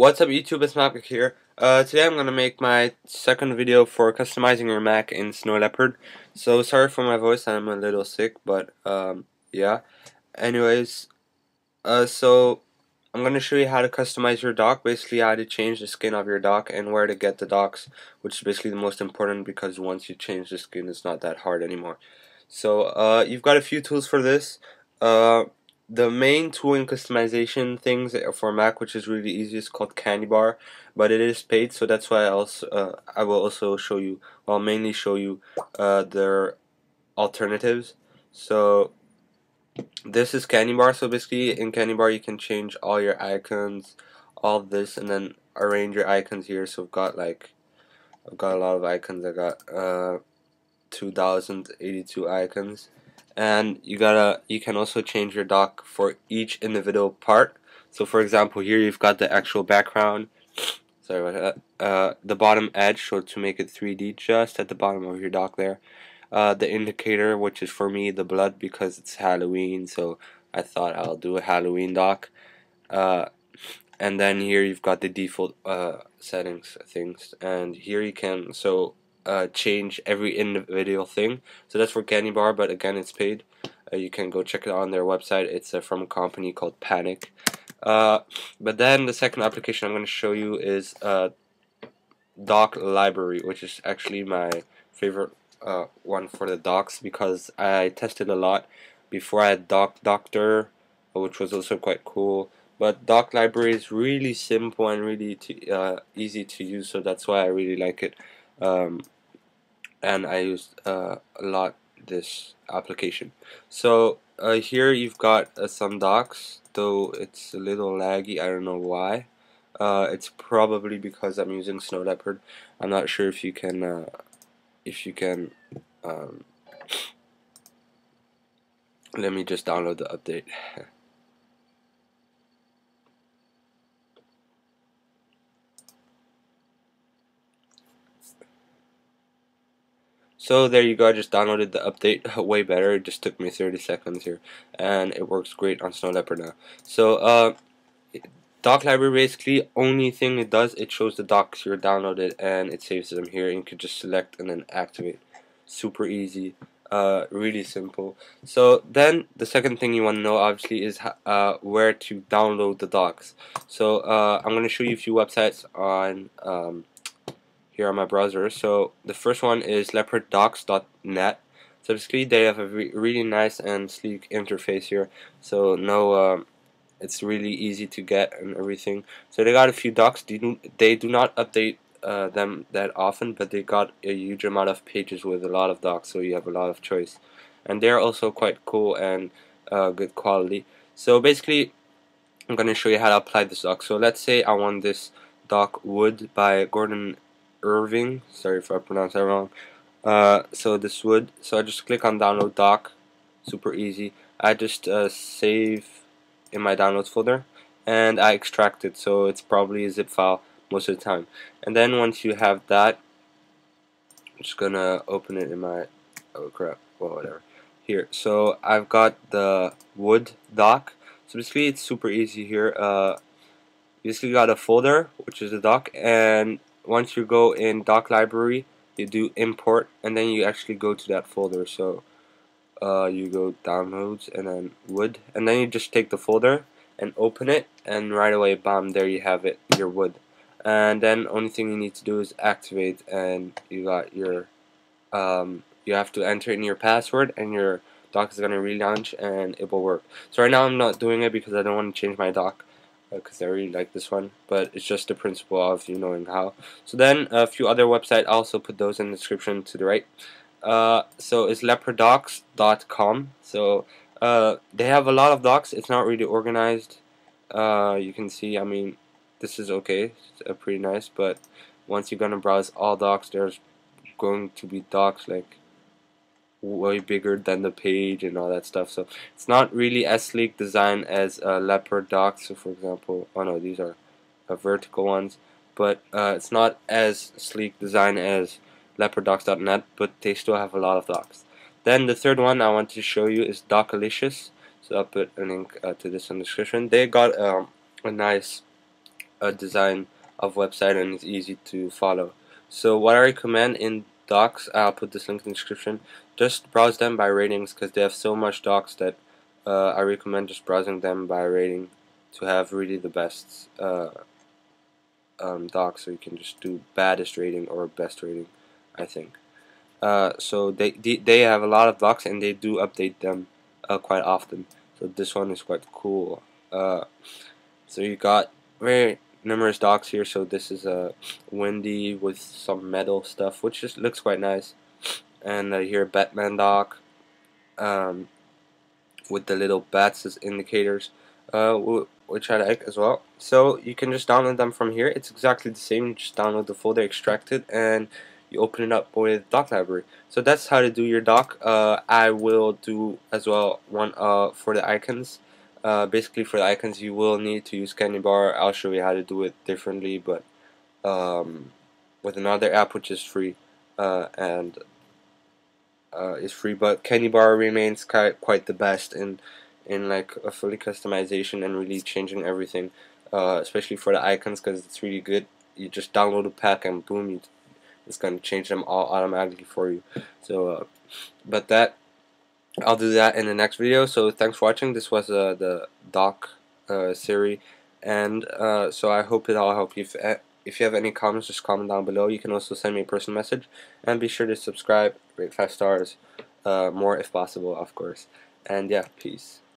What's up YouTube, it's Mac here. Uh, today I'm going to make my second video for customizing your Mac in Snow Leopard. So sorry for my voice, I'm a little sick, but um, yeah. Anyways, uh, so I'm going to show you how to customize your dock, basically how to change the skin of your dock and where to get the docks, which is basically the most important because once you change the skin it's not that hard anymore. So uh, you've got a few tools for this. Uh, the main tool in customization things for Mac, which is really easy, is called CandyBar, but it is paid, so that's why I also uh, I will also show you, well, mainly show you uh, their alternatives. So this is CandyBar. So basically, in CandyBar, you can change all your icons, all this, and then arrange your icons here. So I've got like, I've got a lot of icons. I got uh, 2,082 icons and you gotta you can also change your dock for each individual part. So for example here you've got the actual background. Sorry about that. Uh, the bottom edge so to make it 3D just at the bottom of your dock there. Uh, the indicator which is for me the blood because it's Halloween so I thought I'll do a Halloween dock uh, and then here you've got the default uh, settings things. And here you can so uh, change every individual thing. So that's for CandyBar, but again, it's paid. Uh, you can go check it on their website. It's uh, from a company called Panic. Uh, but then the second application I'm going to show you is uh, Dock Library, which is actually my favorite uh, one for the docs because I tested a lot before I had Doc Doctor, which was also quite cool. But dock Library is really simple and really to, easy to use, so that's why I really like it um, and I used uh, a lot this application. So uh, here you've got uh, some docs, though it's a little laggy I don't know why. Uh, it's probably because I'm using Snow Leopard. I'm not sure if you can uh, if you can um, let me just download the update So there you go, I just downloaded the update way better, it just took me 30 seconds here, and it works great on Snow Leopard now. So, uh, dock library basically, only thing it does, it shows the docs you're downloaded, and it saves them here, and you can just select and then activate. Super easy, uh, really simple. So then, the second thing you want to know, obviously, is uh, where to download the docs. So, uh, I'm going to show you a few websites on, um, here on my browser. So the first one is leoparddocks.net. So basically they have a re really nice and sleek interface here. So no, um, it's really easy to get and everything. So they got a few docs. They do, they do not update uh, them that often, but they got a huge amount of pages with a lot of docs, so you have a lot of choice. And they're also quite cool and uh, good quality. So basically, I'm going to show you how to apply this doc. So let's say I want this doc Wood by Gordon Irving. Sorry if I pronounce that wrong. Uh, so this would so I just click on download doc. Super easy. I just uh, save in my downloads folder and I extract it. So it's probably a zip file most of the time. And then once you have that, I'm just gonna open it in my oh crap, well whatever. Here, so I've got the wood doc. So basically, it's super easy here. Uh, you basically got a folder, which is the doc, and once you go in dock library you do import and then you actually go to that folder. So uh, you go downloads and then wood and then you just take the folder and open it and right away bam there you have it your wood. And then only thing you need to do is activate and you got your um, you have to enter in your password and your dock is going to relaunch and it will work. So right now I'm not doing it because I don't want to change my dock because uh, I really like this one but it's just the principle of you knowing how. So then a few other websites also put those in the description to the right. Uh, so it's leoparddocks.com so uh, they have a lot of docs it's not really organized. Uh, you can see I mean this is okay. It's uh, pretty nice but once you're gonna browse all docs there's going to be docs like way bigger than the page and all that stuff. So it's not really as sleek design as a leopard dock so for example. Oh no these are uh, vertical ones. But uh, it's not as sleek design as leoparddocks.net but they still have a lot of docs. Then the third one I want to show you is Dockulicious so I'll put a link uh, to this in the description. They got um, a nice uh, design of website and it's easy to follow. So what I recommend in docs, I'll put this link in the description. Just browse them by ratings because they have so much docs that uh, I recommend just browsing them by rating to have really the best uh, um, docs. So you can just do baddest rating or best rating, I think. Uh, so they, they have a lot of docs and they do update them uh, quite often. So this one is quite cool. Uh, so you got very numerous docks here. So this is a windy with some metal stuff, which just looks quite nice. And uh, here Batman dock um, with the little bats as indicators, uh, which I like as well. So you can just download them from here. It's exactly the same. Just download the folder, extract it, and you open it up with dock library. So that's how to do your doc. Uh, I will do as well one uh, for the icons. Uh, basically for the icons you will need to use CandyBar. I'll show you how to do it differently but um, with another app which is free uh, and uh, is free but CandyBar remains quite, quite the best in in like a fully customization and really changing everything uh, especially for the icons because it's really good you just download a pack and boom you, it's going to change them all automatically for you so uh, but that I'll do that in the next video. So thanks for watching. This was uh, the doc uh, series, and uh, so I hope it all helped you. If, uh, if you have any comments, just comment down below. You can also send me a personal message, and be sure to subscribe, rate five stars, uh, more if possible, of course. And yeah, peace.